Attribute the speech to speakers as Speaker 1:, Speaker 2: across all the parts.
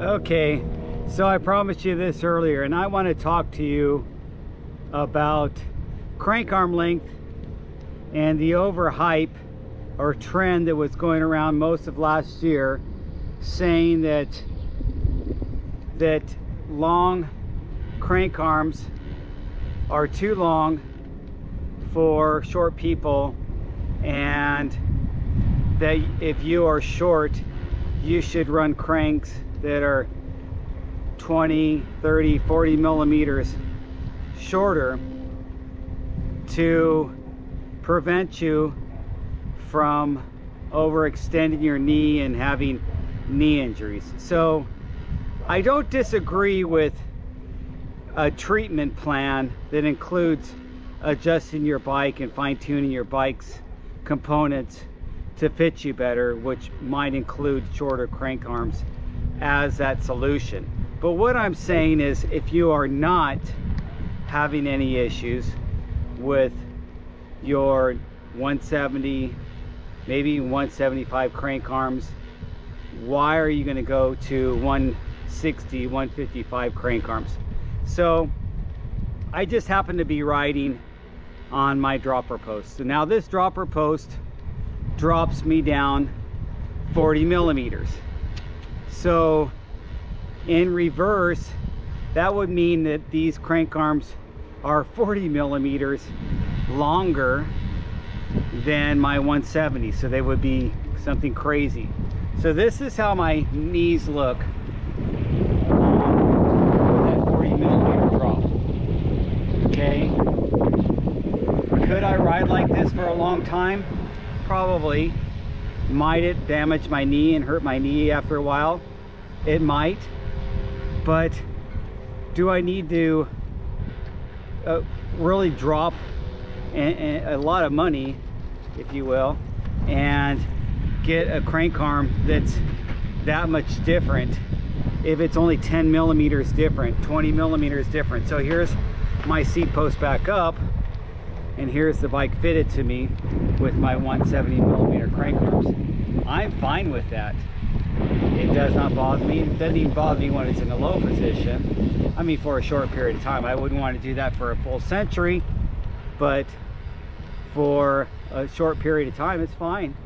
Speaker 1: Okay, so I promised you this earlier, and I want to talk to you about crank arm length and the overhype or trend that was going around most of last year saying that that long crank arms are too long for short people and that if you are short you should run cranks that are 20 30 40 millimeters shorter to prevent you from overextending your knee and having knee injuries. So I don't disagree with a treatment plan that includes adjusting your bike and fine-tuning your bike's components to fit you better which might include shorter crank arms as that solution. But what I'm saying is if you are not having any issues with your 170 maybe 175 crank arms why are you going to go to 160 155 crank arms? So I just happen to be riding on my dropper post. So now this dropper post drops me down 40 millimeters so in reverse that would mean that these crank arms are 40 millimeters longer than my 170 so they would be something crazy. So this is how my knees look. With that 40 millimeter drop okay? Could I ride like this for a long time? Probably might it damage my knee and hurt my knee after a while? It might but do I need to uh, really drop a, a lot of money if you will and get a crank arm that's that much different if it's only 10 millimeters different 20 millimeters different? So here's my seat post back up and here's the bike fitted to me with my 170 millimeter crank arms. I'm fine with that. It does not bother me. It doesn't even bother me when it's in a low position. I mean for a short period of time. I wouldn't want to do that for a full century but for a short period of time it's fine.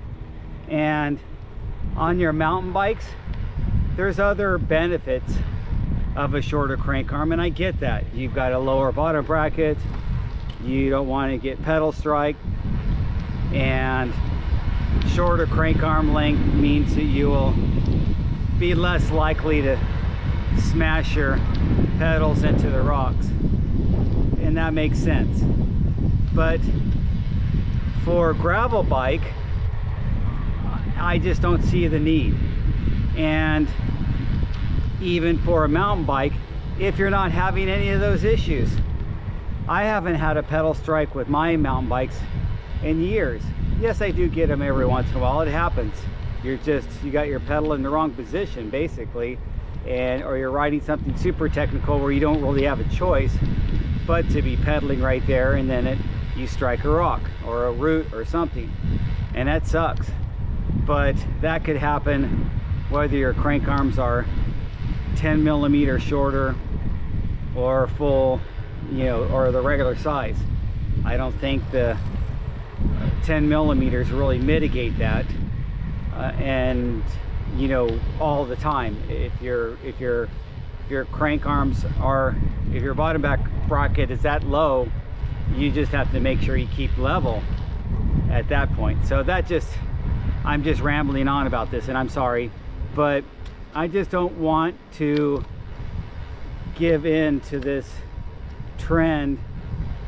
Speaker 1: And on your mountain bikes there's other benefits of a shorter crank arm and I get that. You've got a lower bottom bracket you don't want to get pedal strike. And shorter crank arm length means that you will be less likely to smash your pedals into the rocks. And that makes sense. But for gravel bike I just don't see the need. And even for a mountain bike if you're not having any of those issues I haven't had a pedal strike with my mountain bikes in years. Yes I do get them every once in a while. It happens. You're just you got your pedal in the wrong position basically and or you're riding something super technical where you don't really have a choice but to be pedaling right there and then it you strike a rock or a root or something and that sucks. But that could happen whether your crank arms are 10 millimeter shorter or full you know or the regular size. I don't think the 10 millimeters really mitigate that uh, and you know all the time. If your if your if your crank arms are if your bottom back bracket is that low you just have to make sure you keep level at that point. So that just I'm just rambling on about this and I'm sorry but I just don't want to give in to this trend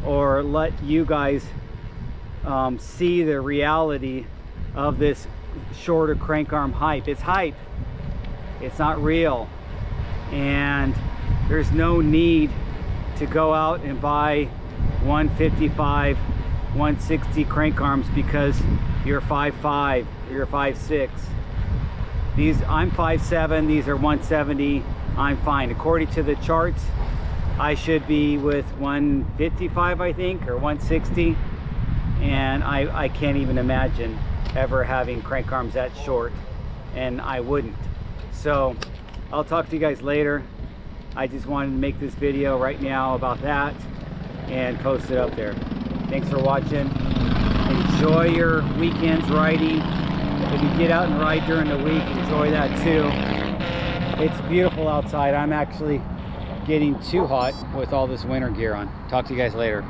Speaker 1: or let you guys um, see the reality of this shorter crank arm hype. It's hype. It's not real. And there's no need to go out and buy 155 160 crank arms because you're 5'5 you're 5'6 these I'm 5'7 these are 170 I'm fine. According to the charts I should be with 155 I think or 160 and I, I can't even imagine ever having crank arms that short and I wouldn't so I'll talk to you guys later. I just wanted to make this video right now about that and post it up there. Thanks for watching. Enjoy your weekends riding. If you get out and ride during the week, enjoy that too. It's beautiful outside. I'm actually getting too hot with all this winter gear on. Talk to you guys later.